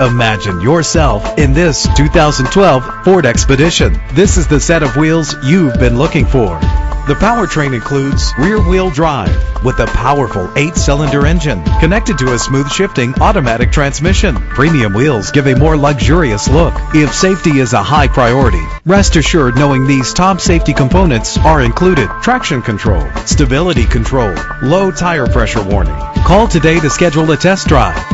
Imagine yourself in this 2012 Ford Expedition. This is the set of wheels you've been looking for. The powertrain includes rear-wheel drive with a powerful eight-cylinder engine connected to a smooth shifting automatic transmission. Premium wheels give a more luxurious look. If safety is a high priority, rest assured knowing these top safety components are included. Traction control, stability control, low tire pressure warning. Call today to schedule a test drive.